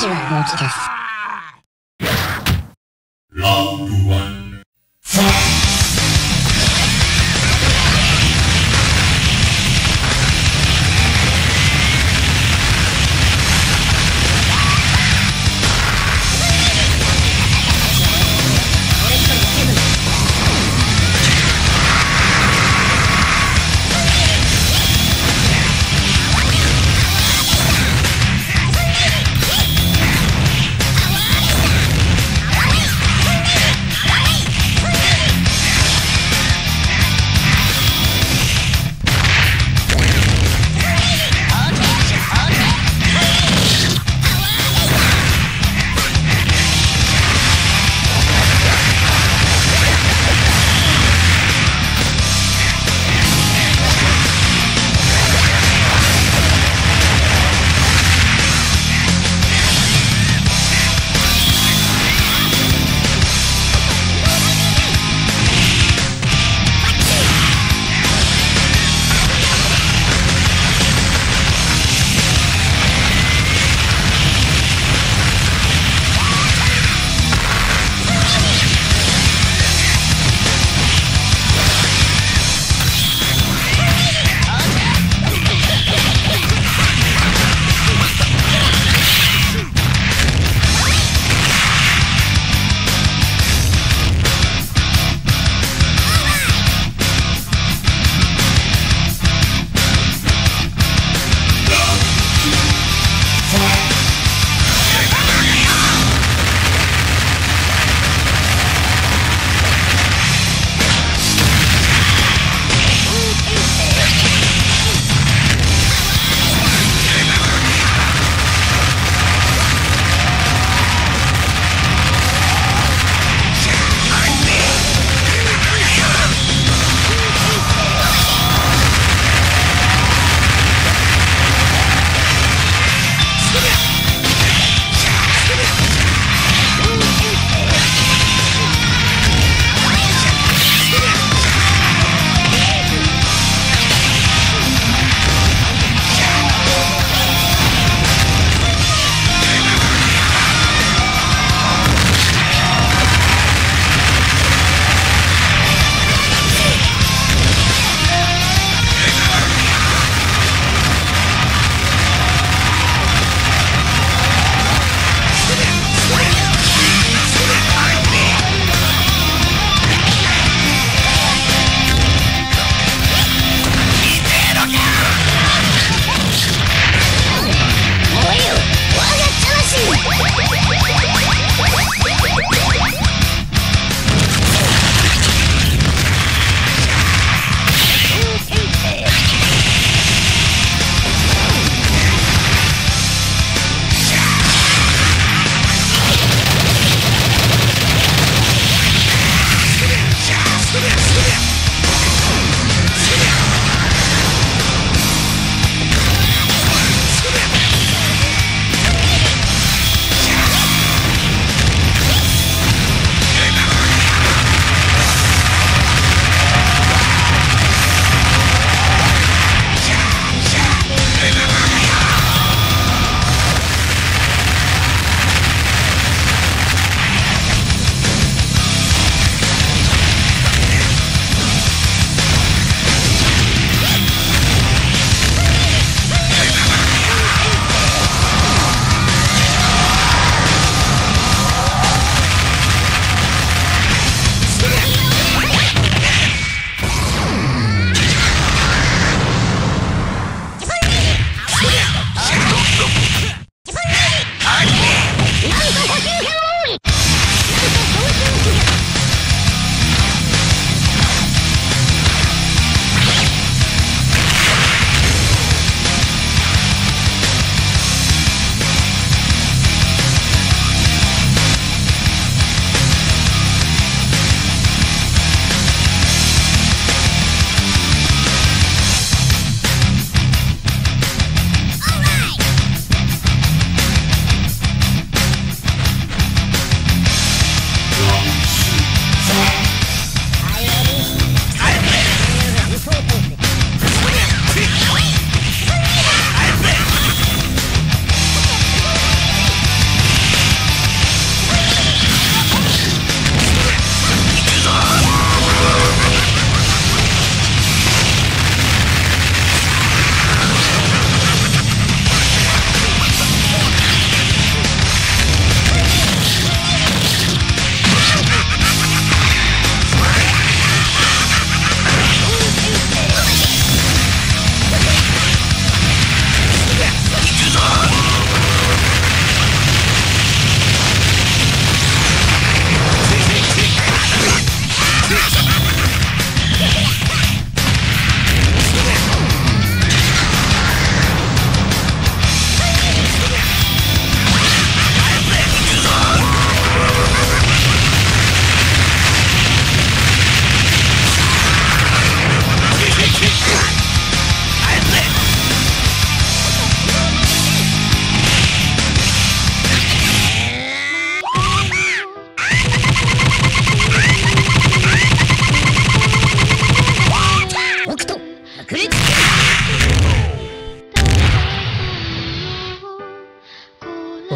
士は本気です。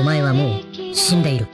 前はもう死んでいる。